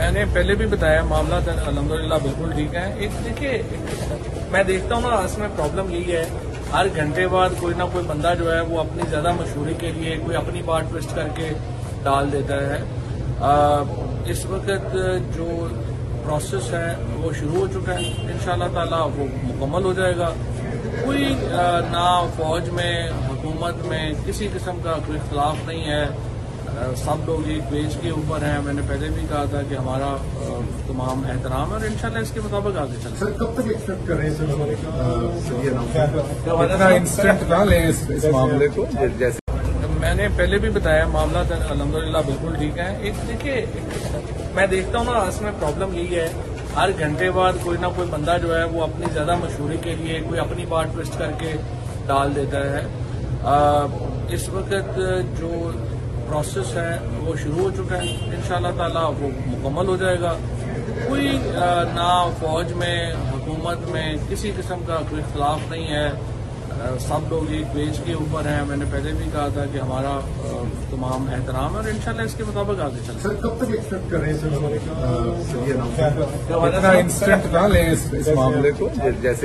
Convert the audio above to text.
मैंने पहले भी बताया मामला अलहमदिल्ला बिल्कुल ठीक है। एक देखिए मैं देखता हूँ ना इसमें प्रॉब्लम यही है हर घंटे बाद कोई ना कोई बंदा जो है वो अपनी ज़्यादा मशहूरी के लिए कोई अपनी बात ट्विस्ट करके डाल देता है। आ, इस वक्त जो प्रोसेस है वो शुरू हो चुका है इन ताला वो मुकम्मल हो जाएगा। कोई ना फौज में हुकूमत में किसी किस्म का कोई इख्तलाफ नहीं है। सब लोग एक पेज के ऊपर हैं। मैंने पहले भी कहा था कि हमारा तमाम एहतराम है और इंशाल्लाह इसके मुताबिक आगे चल सर कब तक एक्सपेक्ट कर रहे हैं इंस्टेंट ना लें इस मामले को। जैसे मैंने पहले भी बताया मामला अलहमदिल्ला बिल्कुल ठीक है। एक देखिए मैं देखता हूँ ना इसमें प्रॉब्लम यही है। हर घंटे बाद कोई ना कोई बंदा जो है वो अपनी ज़्यादा मशहूरी के लिए कोई अपनी बात ट्विस्ट करके डाल देता है। आ, इस वक्त जो प्रोसेस है वो शुरू हो चुका है। इन ताला वो मुकम्मल हो जाएगा। कोई ना फौज में हुकूमत में किसी किस्म का कोई इख्तलाफ नहीं है। सब लोग एक पेज के ऊपर हैं। मैंने पहले भी कहा था कि हमारा तमाम एहतराम है और इंशाल्लाह इसके मुताबिक आगे चल सर कब तक एक्सपेक्ट कर रहे हैं लें इस मामले को। जैसे